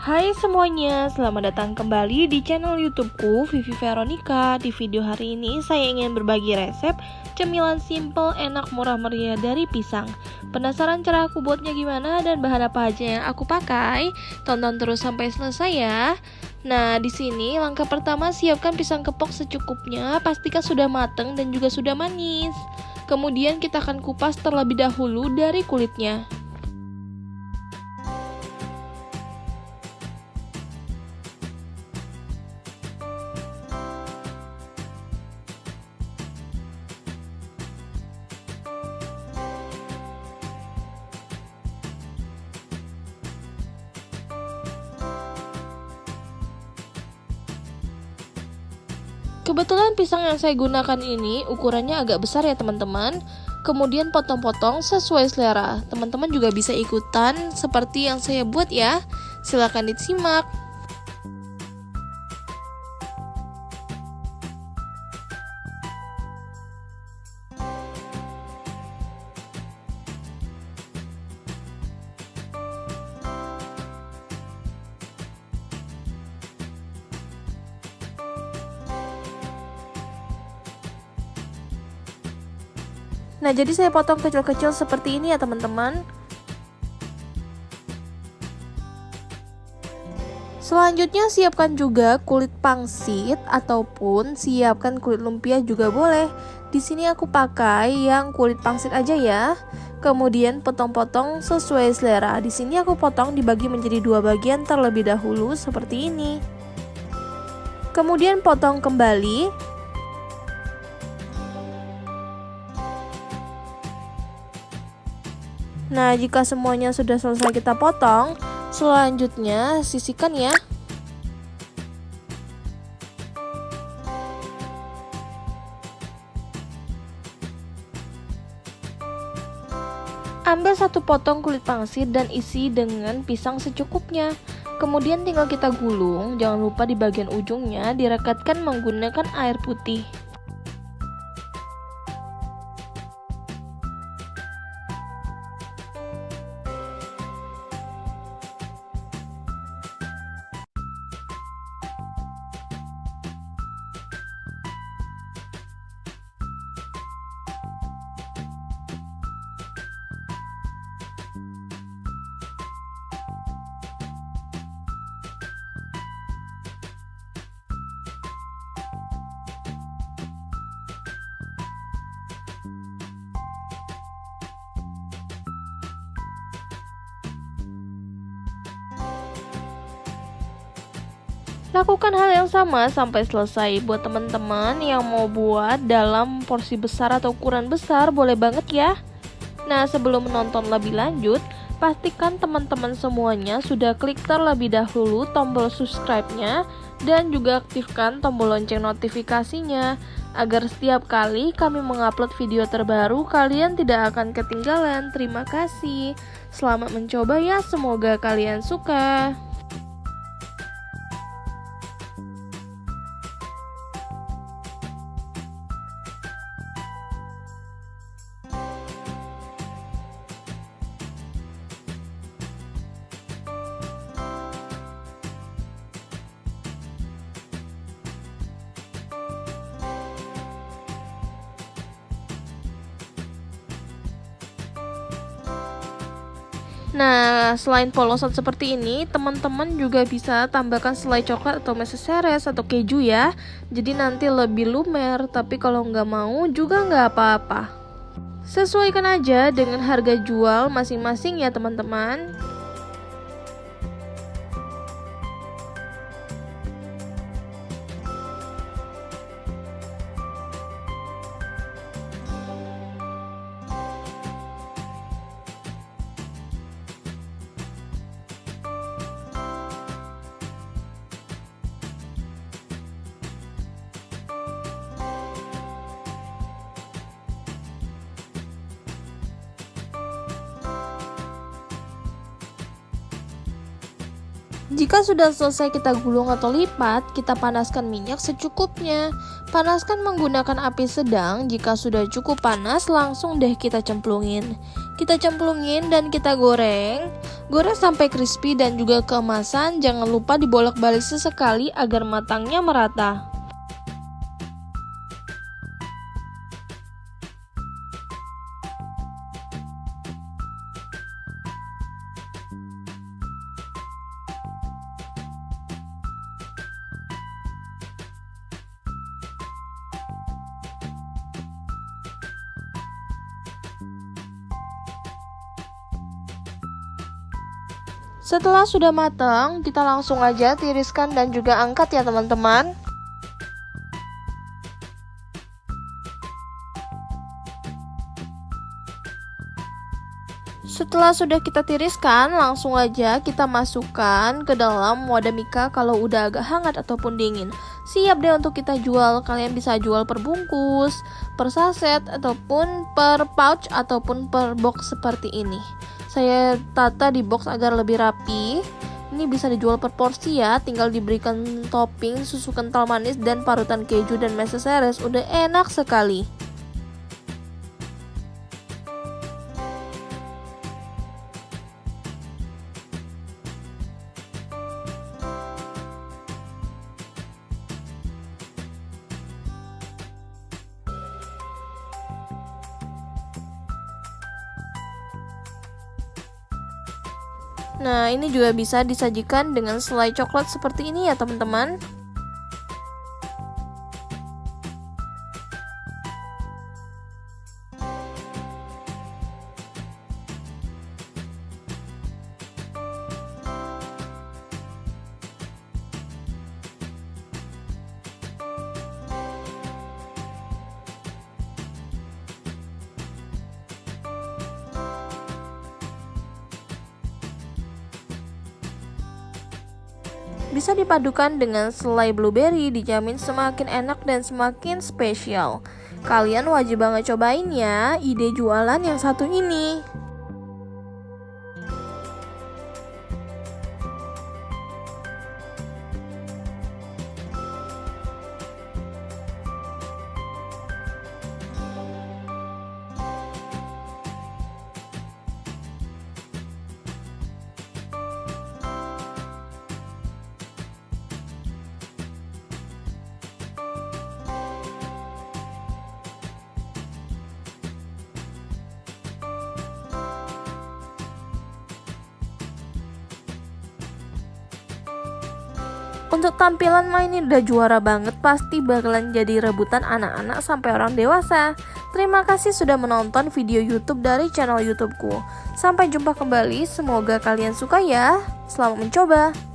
Hai semuanya, selamat datang kembali di channel YouTubeku Vivi Veronica. Di video hari ini saya ingin berbagi resep cemilan simple, enak, murah meriah dari pisang. Penasaran cara aku buatnya gimana dan bahan apa aja yang aku pakai? Tonton terus sampai selesai ya. Nah, di sini langkah pertama siapkan pisang kepok secukupnya, pastikan sudah matang dan juga sudah manis. Kemudian kita akan kupas terlebih dahulu dari kulitnya. Kebetulan pisang yang saya gunakan ini ukurannya agak besar ya teman-teman. Kemudian potong-potong sesuai selera. Teman-teman juga bisa ikutan seperti yang saya buat ya. Silahkan disimak. Nah, jadi saya potong kecil-kecil seperti ini ya, teman-teman. Selanjutnya siapkan juga kulit pangsit ataupun siapkan kulit lumpia juga boleh. Di sini aku pakai yang kulit pangsit aja ya. Kemudian potong-potong sesuai selera. Di sini aku potong dibagi menjadi dua bagian terlebih dahulu seperti ini. Kemudian potong kembali Nah, jika semuanya sudah selesai kita potong, selanjutnya sisihkan ya. Ambil satu potong kulit pangsit dan isi dengan pisang secukupnya. Kemudian tinggal kita gulung, jangan lupa di bagian ujungnya direkatkan menggunakan air putih. Lakukan hal yang sama sampai selesai. Buat teman-teman yang mau buat dalam porsi besar atau ukuran besar, boleh banget ya. Nah, sebelum menonton lebih lanjut, pastikan teman-teman semuanya sudah klik terlebih dahulu tombol subscribe-nya dan juga aktifkan tombol lonceng notifikasinya agar setiap kali kami mengupload video terbaru kalian tidak akan ketinggalan. Terima kasih. Selamat mencoba ya, semoga kalian suka. Nah, selain polosan seperti ini, teman-teman juga bisa tambahkan selai coklat atau meseseres atau keju ya. Jadi nanti lebih lumer, tapi kalau nggak mau juga nggak apa-apa. Sesuaikan aja dengan harga jual masing-masing ya teman-teman. Jika sudah selesai kita gulung atau lipat, kita panaskan minyak secukupnya. Panaskan menggunakan api sedang. Jika sudah cukup panas, langsung deh kita cemplungin. Kita cemplungin dan kita goreng. Goreng sampai crispy dan juga keemasan. Jangan lupa dibolak-balik sesekali agar matangnya merata. Setelah sudah matang, kita langsung aja tiriskan dan juga angkat ya teman-teman. Setelah sudah kita tiriskan, langsung aja kita masukkan ke dalam wadah mika kalau udah agak hangat ataupun dingin. Siap deh untuk kita jual. Kalian bisa jual per bungkus, per saset, ataupun per pouch, ataupun per box seperti ini. Saya tata di box agar lebih rapi. Ini bisa dijual per porsi ya, tinggal diberikan topping susu kental manis dan parutan keju dan meses Udah enak sekali. Nah, ini juga bisa disajikan dengan selai coklat seperti ini ya, teman-teman. Bisa dipadukan dengan selai blueberry, dijamin semakin enak dan semakin spesial. Kalian wajib banget cobain ya ide jualan yang satu ini. Untuk tampilan main ini udah juara banget, pasti bakalan jadi rebutan anak-anak sampai orang dewasa. Terima kasih sudah menonton video YouTube dari channel YouTubeku. Sampai jumpa kembali, semoga kalian suka ya. Selamat mencoba.